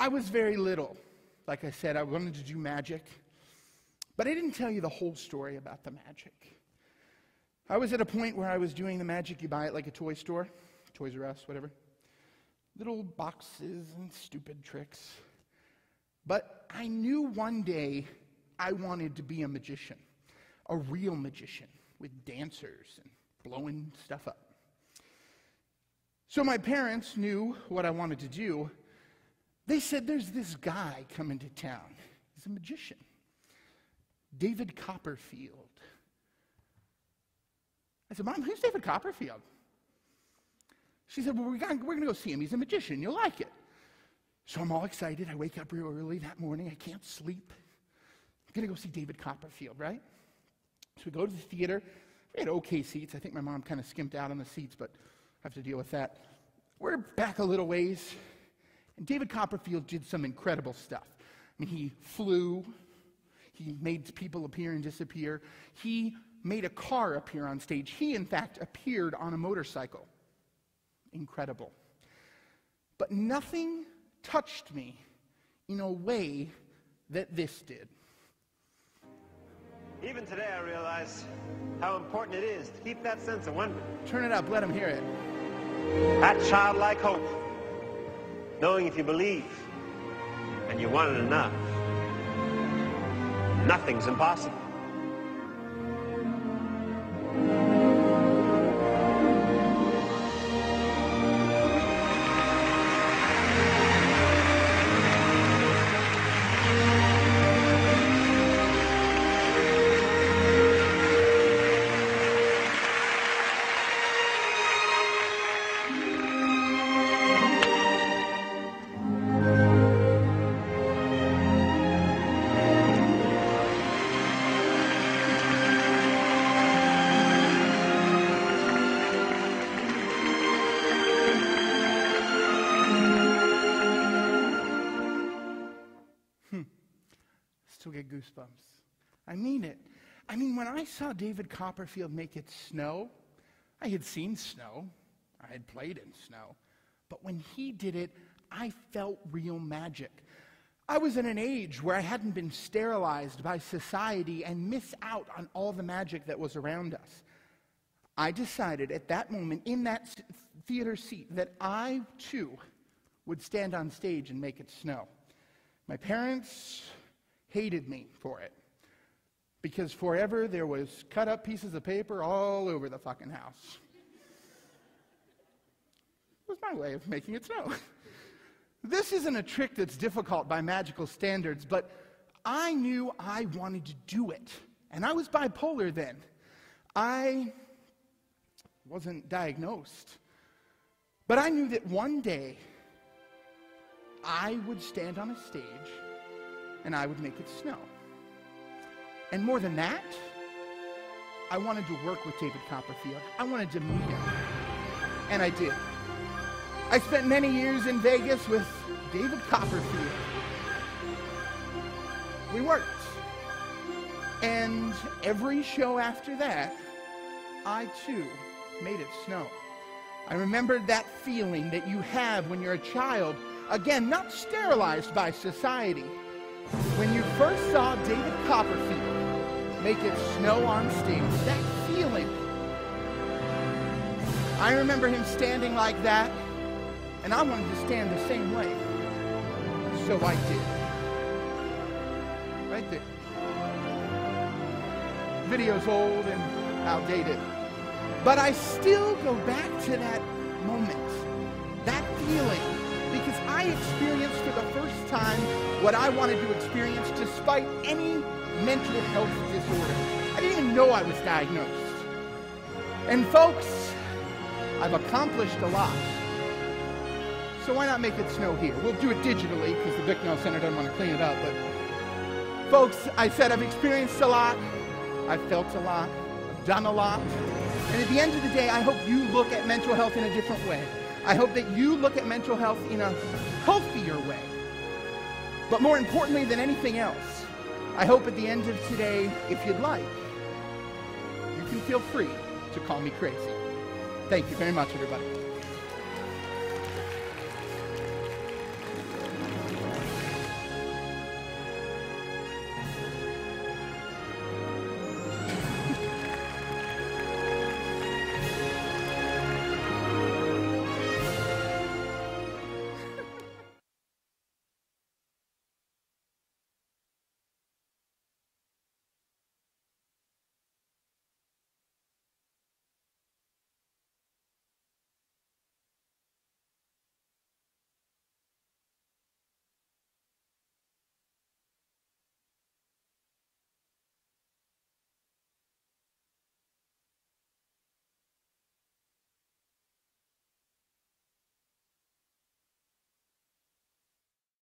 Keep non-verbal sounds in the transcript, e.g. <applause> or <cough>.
I was very little. Like I said, I wanted to do magic. But I didn't tell you the whole story about the magic. I was at a point where I was doing the magic you buy at like a toy store, Toys R Us, whatever. Little boxes and stupid tricks. But I knew one day I wanted to be a magician, a real magician with dancers and blowing stuff up. So my parents knew what I wanted to do. They said, There's this guy coming to town. He's a magician. David Copperfield. I said, Mom, who's David Copperfield? She said, Well, we're going to go see him. He's a magician. You'll like it. So I'm all excited. I wake up real early that morning. I can't sleep. I'm going to go see David Copperfield, right? So we go to the theater. We had okay seats. I think my mom kind of skimped out on the seats, but I have to deal with that. We're back a little ways, and David Copperfield did some incredible stuff. I mean, he flew, he made people appear and disappear, he made a car appear on stage. He, in fact, appeared on a motorcycle. Incredible. But nothing touched me in a way that this did. Even today, I realize how important it is to keep that sense of wonder. Turn it up, let him hear it. That childlike hope. Knowing if you believe and you want it enough, nothing's impossible. Get goosebumps. I mean it. I mean, when I saw David Copperfield make it snow, I had seen snow, I had played in snow, but when he did it, I felt real magic. I was in an age where I hadn't been sterilized by society and miss out on all the magic that was around us. I decided at that moment in that theater seat that I too would stand on stage and make it snow. My parents hated me for it because forever there was cut up pieces of paper all over the fucking house. It was my way of making it snow. <laughs> This isn't a trick that's difficult by magical standards, but I knew I wanted to do it. And I was bipolar then. I wasn't diagnosed. But I knew that one day I would stand on a stage and I would make it snow. And more than that, I wanted to work with David Copperfield. I wanted to meet him. And I did. I spent many years in Vegas with David Copperfield. We worked. And every show after that, I too made it snow. I remembered that feeling that you have when you're a child, again, not sterilized by society. When you first saw David Copperfield make it snow on stage, that feeling. I remember him standing like that and I wanted to stand the same way. So I did. Right there. Video's old and outdated. But I still go back to that moment, that feeling, I experienced for the first time what I wanted to experience despite any mental health disorder. I didn't even know I was diagnosed. And folks, I've accomplished a lot. So why not make it snow here? We'll do it digitally because the Bicknell Center doesn't want to clean it up. But folks, I said I've experienced a lot. I've felt a lot. I've done a lot. And at the end of the day, I hope you look at mental health in a different way. I hope that you look at mental health in a healthier way. But more importantly than anything else, I hope at the end of today, if you'd like, you can feel free to call me crazy. Thank you very much, everybody.